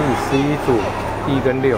第十一组一跟六。